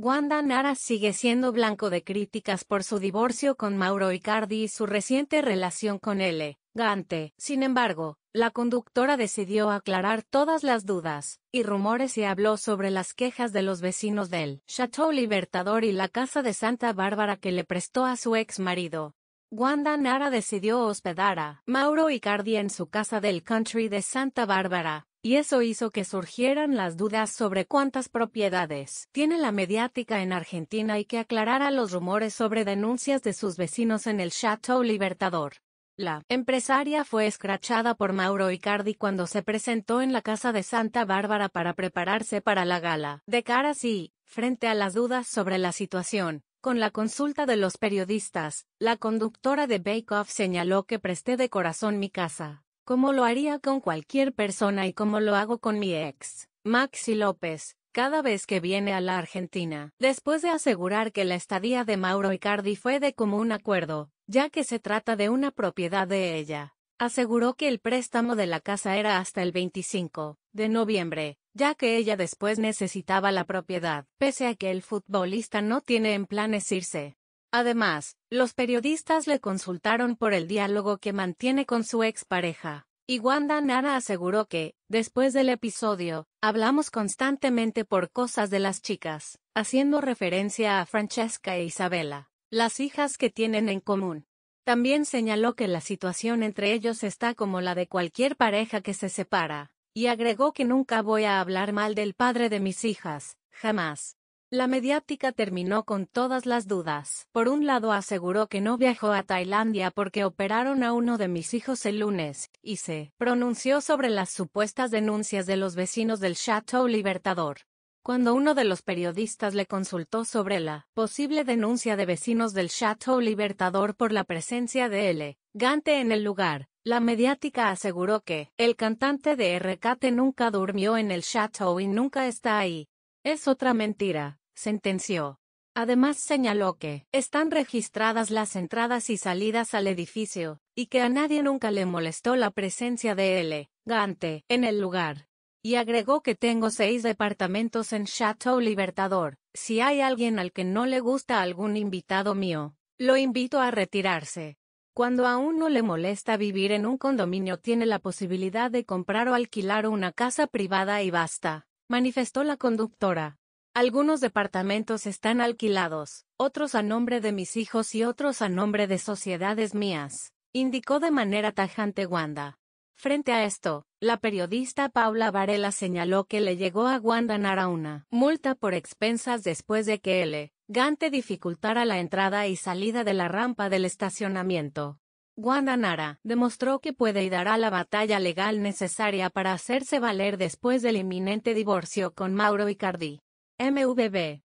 Wanda Nara sigue siendo blanco de críticas por su divorcio con Mauro Icardi y su reciente relación con L. Gante. Sin embargo, la conductora decidió aclarar todas las dudas y rumores y habló sobre las quejas de los vecinos del Chateau Libertador y la casa de Santa Bárbara que le prestó a su ex marido. Wanda Nara decidió hospedar a Mauro Icardi en su casa del country de Santa Bárbara, y eso hizo que surgieran las dudas sobre cuántas propiedades tiene la mediática en Argentina y que aclarara los rumores sobre denuncias de sus vecinos en el Chateau Libertador. La empresaria fue escrachada por Mauro Icardi cuando se presentó en la casa de Santa Bárbara para prepararse para la gala. De cara sí, frente a las dudas sobre la situación, con la consulta de los periodistas, la conductora de Bake Off señaló que presté de corazón mi casa como lo haría con cualquier persona y como lo hago con mi ex, Maxi López, cada vez que viene a la Argentina. Después de asegurar que la estadía de Mauro Icardi fue de común acuerdo, ya que se trata de una propiedad de ella. Aseguró que el préstamo de la casa era hasta el 25 de noviembre, ya que ella después necesitaba la propiedad, pese a que el futbolista no tiene en planes irse. Además, los periodistas le consultaron por el diálogo que mantiene con su expareja. Y Wanda Nara aseguró que, después del episodio, hablamos constantemente por cosas de las chicas, haciendo referencia a Francesca e Isabela, las hijas que tienen en común. También señaló que la situación entre ellos está como la de cualquier pareja que se separa, y agregó que nunca voy a hablar mal del padre de mis hijas, jamás. La mediática terminó con todas las dudas. Por un lado aseguró que no viajó a Tailandia porque operaron a uno de mis hijos el lunes, y se pronunció sobre las supuestas denuncias de los vecinos del Chateau Libertador. Cuando uno de los periodistas le consultó sobre la posible denuncia de vecinos del Chateau Libertador por la presencia de L. Gante en el lugar, la mediática aseguró que el cantante de RKT nunca durmió en el Chateau y nunca está ahí. Es otra mentira sentenció. Además señaló que están registradas las entradas y salidas al edificio, y que a nadie nunca le molestó la presencia de L. Gante en el lugar. Y agregó que tengo seis departamentos en Chateau Libertador. Si hay alguien al que no le gusta algún invitado mío, lo invito a retirarse. Cuando a uno le molesta vivir en un condominio tiene la posibilidad de comprar o alquilar una casa privada y basta, manifestó la conductora. Algunos departamentos están alquilados, otros a nombre de mis hijos y otros a nombre de sociedades mías, indicó de manera tajante Wanda. Frente a esto, la periodista Paula Varela señaló que le llegó a Wanda Nara una multa por expensas después de que L. Gante dificultara la entrada y salida de la rampa del estacionamiento. Wanda Nara demostró que puede y dará la batalla legal necesaria para hacerse valer después del inminente divorcio con Mauro Icardi. MVB